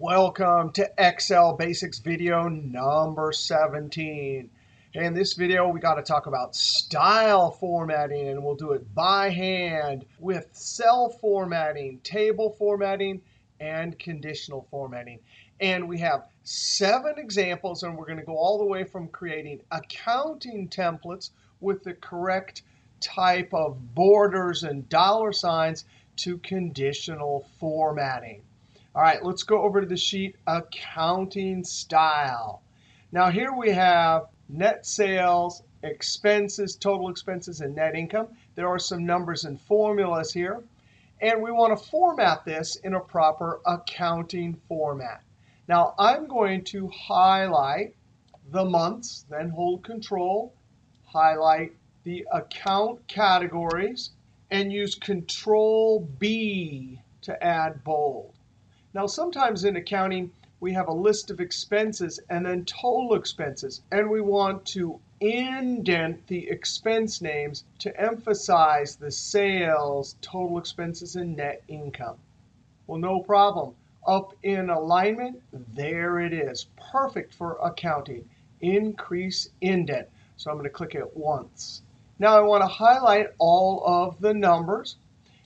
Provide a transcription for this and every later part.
Welcome to Excel Basics video number 17. In this video, we got to talk about style formatting, and we'll do it by hand with cell formatting, table formatting, and conditional formatting. And we have seven examples, and we're going to go all the way from creating accounting templates with the correct type of borders and dollar signs to conditional formatting. All right, let's go over to the sheet accounting style. Now here we have net sales, expenses, total expenses, and net income. There are some numbers and formulas here. And we want to format this in a proper accounting format. Now I'm going to highlight the months, then hold control, highlight the account categories, and use control B to add bold. Now, sometimes in accounting, we have a list of expenses and then total expenses. And we want to indent the expense names to emphasize the sales, total expenses, and net income. Well, no problem. Up in alignment, there it is. Perfect for accounting. Increase indent. So I'm going to click it once. Now I want to highlight all of the numbers.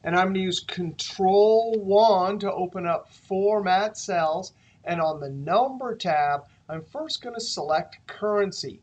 And I'm going to use Control 1 to open up Format Cells. And on the Number tab, I'm first going to select Currency.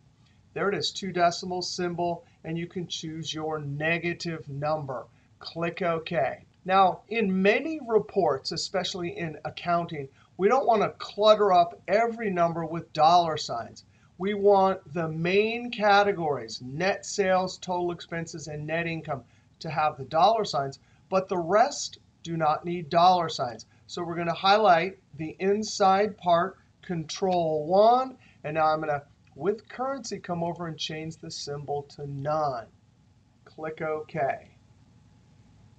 There it is, two decimal symbol, and you can choose your negative number. Click OK. Now, in many reports, especially in accounting, we don't want to clutter up every number with dollar signs. We want the main categories, net sales, total expenses, and net income, to have the dollar signs. But the rest do not need dollar signs. So we're going to highlight the inside part, Control 1. And now I'm going to, with currency, come over and change the symbol to none. Click OK.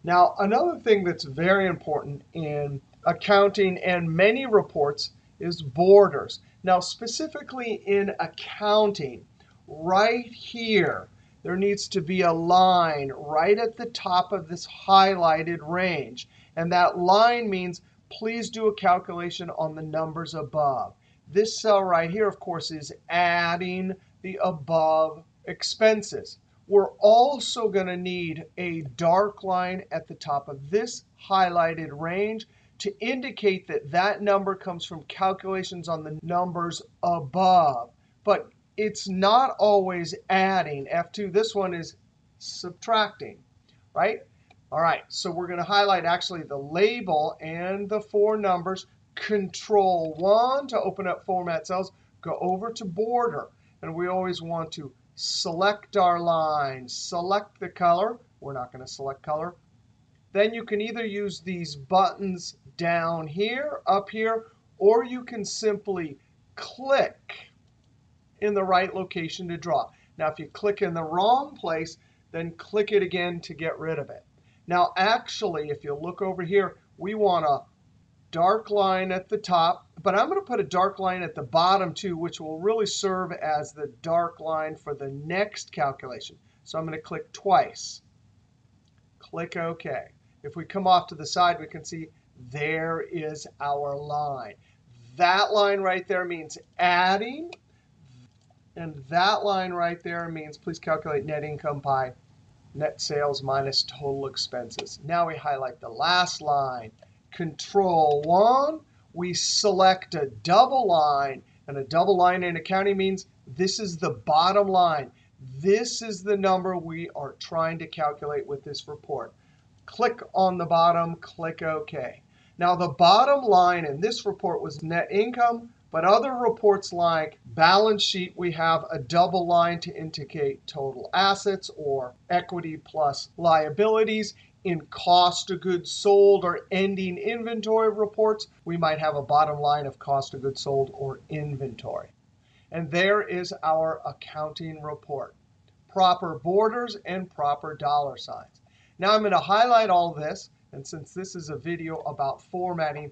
Now, another thing that's very important in accounting and many reports is borders. Now, specifically in accounting, right here, there needs to be a line right at the top of this highlighted range. And that line means please do a calculation on the numbers above. This cell right here, of course, is adding the above expenses. We're also going to need a dark line at the top of this highlighted range to indicate that that number comes from calculations on the numbers above. But it's not always adding F2. This one is subtracting, right? All right, so we're going to highlight actually the label and the four numbers. Control 1 to open up Format Cells. Go over to Border. And we always want to select our line, select the color. We're not going to select color. Then you can either use these buttons down here, up here, or you can simply click in the right location to draw. Now, if you click in the wrong place, then click it again to get rid of it. Now, actually, if you look over here, we want a dark line at the top. But I'm going to put a dark line at the bottom, too, which will really serve as the dark line for the next calculation. So I'm going to click twice. Click OK. If we come off to the side, we can see there is our line. That line right there means adding. And that line right there means please calculate net income by net sales minus total expenses. Now we highlight the last line. Control 1, we select a double line. And a double line in accounting means this is the bottom line. This is the number we are trying to calculate with this report. Click on the bottom, click OK. Now the bottom line in this report was net income but other reports like balance sheet, we have a double line to indicate total assets or equity plus liabilities. In cost of goods sold or ending inventory reports, we might have a bottom line of cost of goods sold or inventory. And there is our accounting report. Proper borders and proper dollar signs. Now I'm going to highlight all this. And since this is a video about formatting,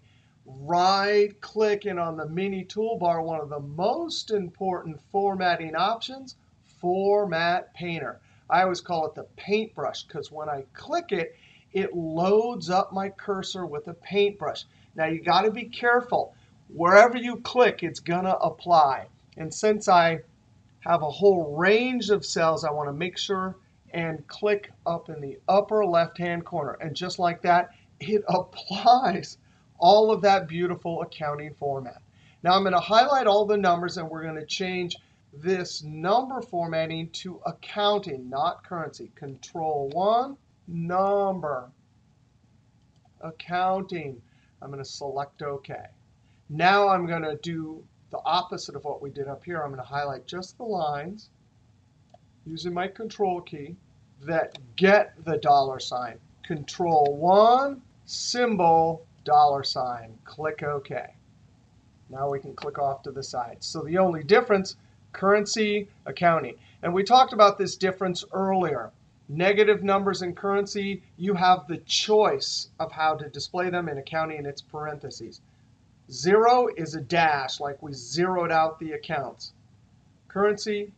right clicking on the mini toolbar, one of the most important formatting options, Format Painter. I always call it the paintbrush because when I click it, it loads up my cursor with a paintbrush. Now, you got to be careful. wherever you click, it's going to apply. And since I have a whole range of cells, I want to make sure and click up in the upper left-hand corner. And just like that, it applies all of that beautiful accounting format. Now I'm going to highlight all the numbers, and we're going to change this number formatting to accounting, not currency. Control 1, number, accounting. I'm going to select OK. Now I'm going to do the opposite of what we did up here. I'm going to highlight just the lines using my control key that get the dollar sign. Control 1, symbol, dollar sign. Click OK. Now we can click off to the side. So the only difference, currency, accounting. And we talked about this difference earlier. Negative numbers in currency, you have the choice of how to display them in accounting, and it's parentheses. Zero is a dash, like we zeroed out the accounts. Currency,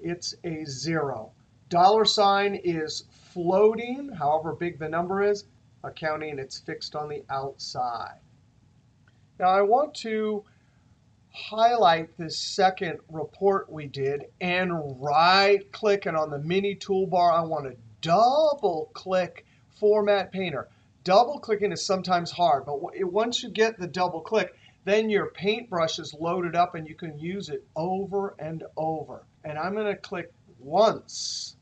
it's a zero. Dollar sign is floating, however big the number is. Accounting, it's fixed on the outside. Now I want to highlight this second report we did and right click and on the mini toolbar I want to double click Format Painter. Double clicking is sometimes hard, but once you get the double click, then your paintbrush is loaded up and you can use it over and over. And I'm going to click once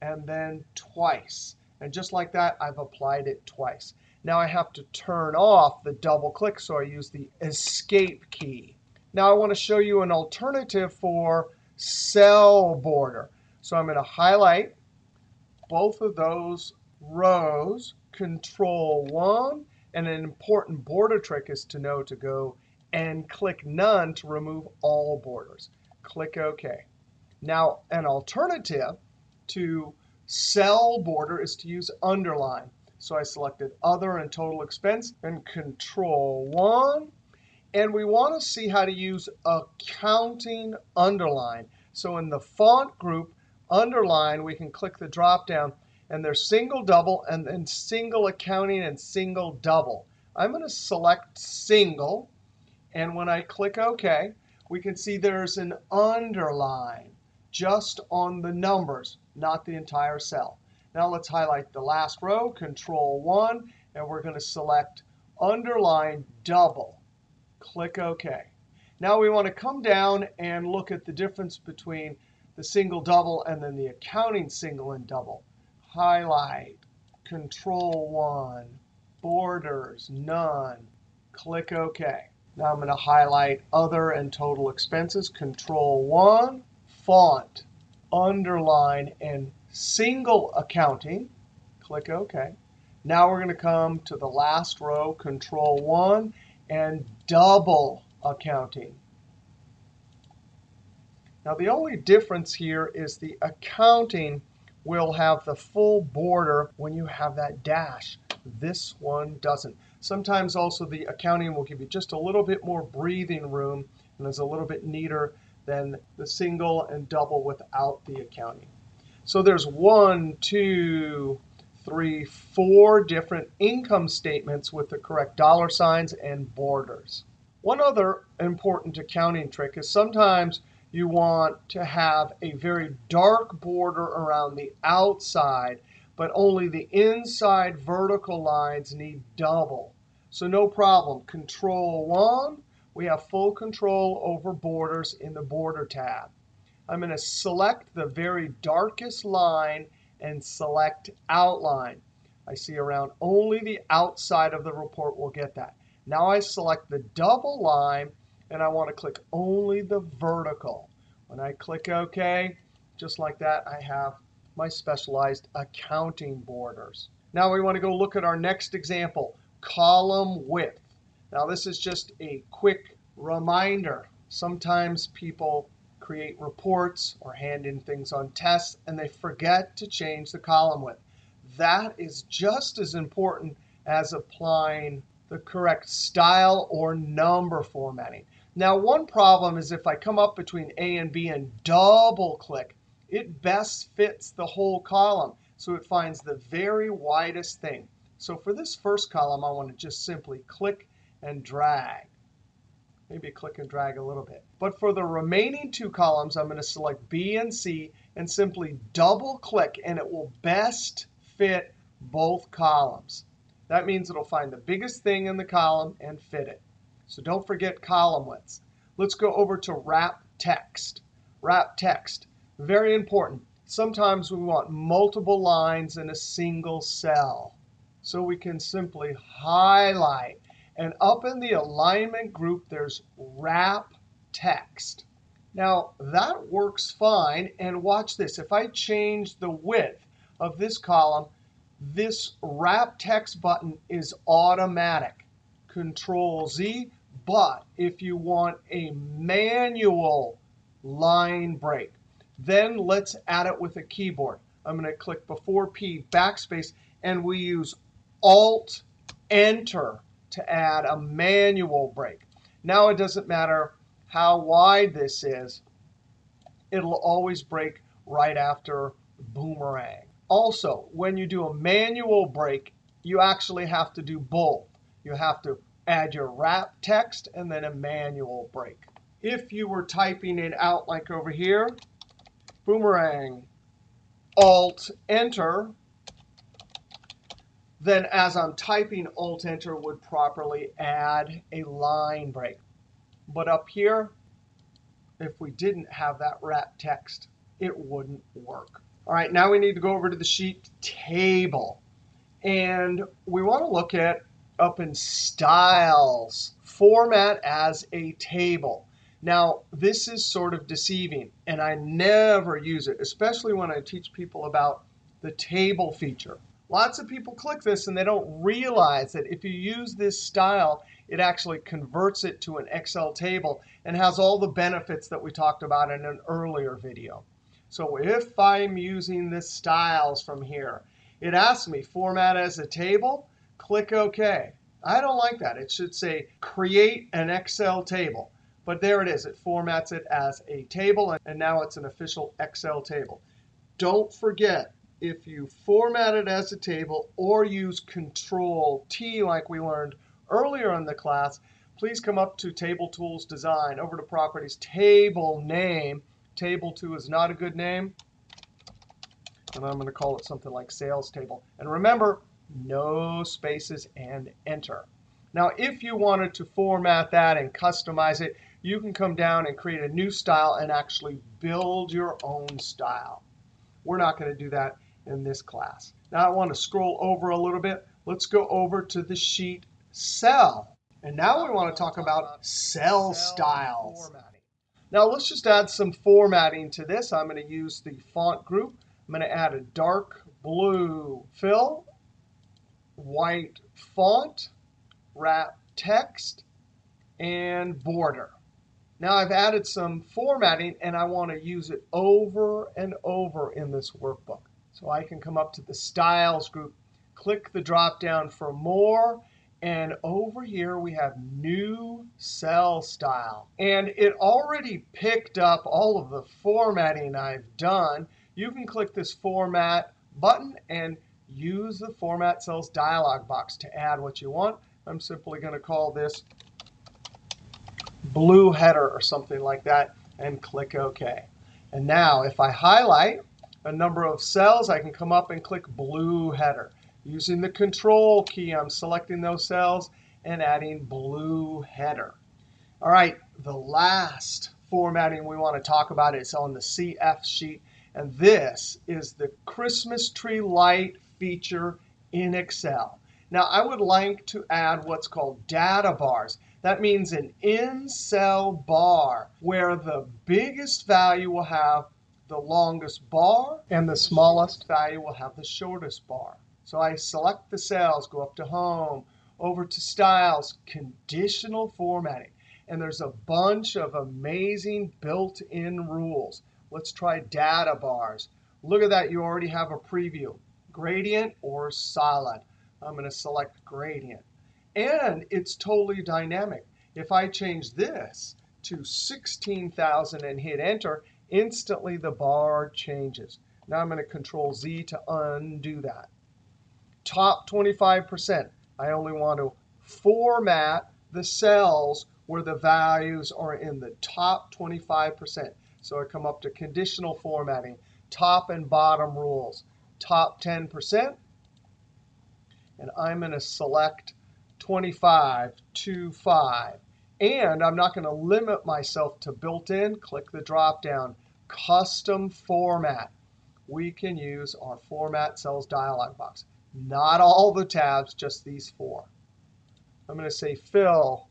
and then twice. And just like that, I've applied it twice. Now I have to turn off the double click, so I use the escape key. Now I want to show you an alternative for cell border. So I'm going to highlight both of those rows, Control 1. And an important border trick is to know to go and click None to remove all borders. Click OK. Now an alternative to cell border is to use underline. So I selected Other and Total Expense and Control 1. And we want to see how to use accounting underline. So in the font group, underline, we can click the drop down. And there's single, double, and then single accounting and single double. I'm going to select single. And when I click OK, we can see there's an underline just on the numbers not the entire cell. Now let's highlight the last row, Control 1, and we're going to select Underline Double. Click OK. Now we want to come down and look at the difference between the single double and then the accounting single and double. Highlight, Control 1, Borders, None. Click OK. Now I'm going to highlight Other and Total Expenses, Control 1, Font underline, and single accounting. Click OK. Now we're going to come to the last row, Control 1, and double accounting. Now the only difference here is the accounting will have the full border when you have that dash. This one doesn't. Sometimes also the accounting will give you just a little bit more breathing room and is a little bit neater than the single and double without the accounting. So there's one, two, three, four different income statements with the correct dollar signs and borders. One other important accounting trick is sometimes you want to have a very dark border around the outside, but only the inside vertical lines need double. So no problem. Control 1, we have full control over borders in the Border tab. I'm going to select the very darkest line and select Outline. I see around only the outside of the report will get that. Now I select the double line, and I want to click only the vertical. When I click OK, just like that, I have my specialized accounting borders. Now we want to go look at our next example, column width. Now this is just a quick reminder. Sometimes people create reports or hand in things on tests, and they forget to change the column width. That is just as important as applying the correct style or number formatting. Now, one problem is if I come up between A and B and double click, it best fits the whole column. So it finds the very widest thing. So for this first column, I want to just simply click and drag. maybe click and drag a little bit. but for the remaining two columns, i'm going to select b and c and simply double click, and it will best fit both columns that means it will find the biggest thing in the column and fit it so don't forget column widths let's go over to wrap text wrap text very important. sometimes we want multiple lines in a single cell so we can simply highlight and up in the alignment group, there's wrap text now, that works fine. and watch this. if i change the width of this column this wrap text button is automatic control z but if you want a manual line break then let's add it with a keyboard i'm going to click before p backspace and we use alt enter to add a manual break now, it doesn't matter how wide this is it'll always break right after boomerang. Also, when you do a manual break, you actually have to do both. You have to add your wrap text and then a manual break if you were typing it out like over here boomerang alt enter then as i'm typing alt enter would properly add a line break. But up here if we didn't have that wrap text it wouldn't work. All right now we need to go over to the sheet table. And we want to look at up in styles format as a table. Now, this is sort of deceiving, and i never use it, especially when i teach people about the table feature lots of people click this, and they don't realize that if you use this style, it actually converts it to an excel table and has all the benefits that we talked about in an earlier video so if i'm using the styles from here it asks me format as a table click ok i don't like that. it should say create an excel table but there it is. it formats it as a table, and now it's an official excel table don't forget, if you format it as a table or use control t like we learned earlier in the class please come up to table tools design, over to properties, table name. Table two is not a good name. And i'm going to call it something like sales table. and remember no spaces and enter. Now, if you wanted to format that and customize it, you can come down and create a new style and actually build your own style. We're not going to do that in this class. Now, i want to scroll over a little bit. Let's go over to the sheet cell. And now we want to talk about cell styles. Now, let's just add some formatting to this. i'm going to use the font group. I'm going to add a dark blue fill white font wrap text and border. Now, i've added some formatting, and i want to use it over and over in this workbook so i can come up to the styles group click the dropdown for more and over here, we have new cell style. and it already picked up all of the formatting i've done. You can click this format button and use the format cells dialog box to add what you want. I'm simply going to call this blue header or something like that and click ok. And now, if i highlight a number of cells, i can come up and click blue header. Using the control key, i'm selecting those cells and adding blue header. All right, the last formatting we want to talk about is on the cf sheet and this is the christmas tree light feature in excel. Now, i would like to add what's called data bars. That means an in-cell bar where the biggest value will have the longest bar and the smallest value will have the shortest bar. So i select the cells, go up to home over to styles, conditional formatting. And there's a bunch of amazing built-in rules. Let's try data bars. Look at that. you already have a preview. Gradient or solid? I'm going to select gradient. And it's totally dynamic. If i change this to sixteen thousand and hit enter instantly the bar changes now i'm going to control z to undo that top twenty five percent i only want to format the cells where the values are in the top 25%. so i come up to conditional formatting top and bottom rules top 10%. and i'm going to select twenty five to five. And i'm not going to limit myself to built-in. click the dropdown custom format we can use our format cells dialog box. not all the tabs, just these four. i'm going to say fill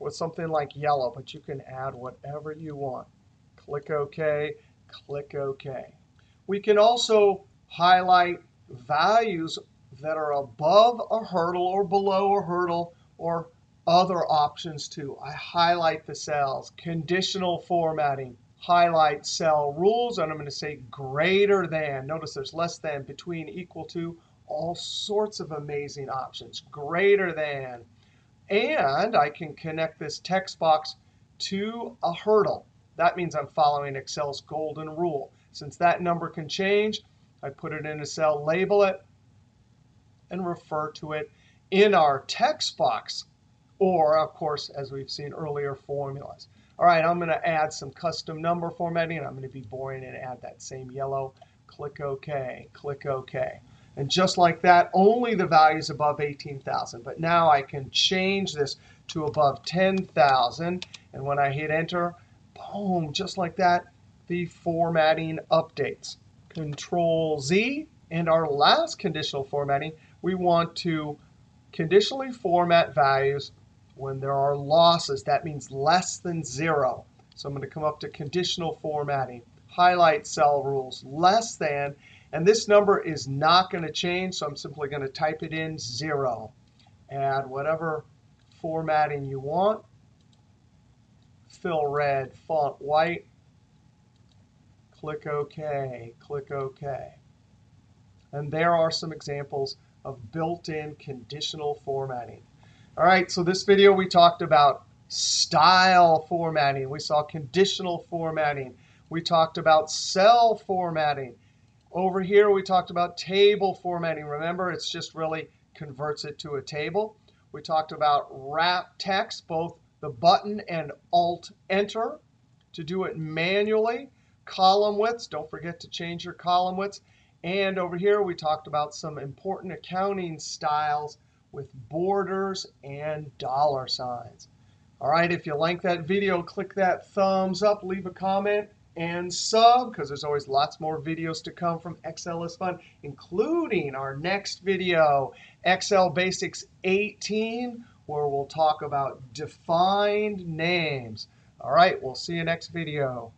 with something like yellow, but you can add whatever you want. click ok, click ok. we can also highlight values that are above a hurdle or below a hurdle or other options too. i highlight the cells. conditional formatting highlight cell rules, and i'm going to say greater than. notice there's less than, between, equal to all sorts of amazing options. greater than and i can connect this text box to a hurdle. that means i'm following excel's golden rule. since that number can change i put it in a cell, label it and refer to it in our text box or, of course, as we've seen earlier, formulas. all right, i'm going to add some custom number formatting. i'm going to be boring and add that same yellow. click ok, click ok. and just like that, only the values above eighteen thousand. but now i can change this to above ten thousand. and when i hit enter boom, just like that the formatting updates. control z. and our last conditional formatting, we want to conditionally format values when there are losses. that means less than zero. so i'm going to come up to conditional formatting, highlight cell rules, less than and this number is not going to change, so i'm simply going to type it in zero. add whatever formatting you want fill red, font white click ok, click ok. and there are some examples of built-in conditional formatting. All right, so this video we talked about style formatting. we saw conditional formatting. we talked about cell formatting. over here we talked about table formatting. remember, it's just really converts it to a table. we talked about wrap text, both the button and alt enter to do it manually. column widths, don't forget to change your column widths. and over here we talked about some important accounting styles with borders and dollar signs. all right, if you like that video, click that thumbs up, leave a comment, and sub, because there's always lots more videos to come from excel is fun, including our next video, excel basics eighteen, where we'll talk about defined names. all right, we'll see you next video.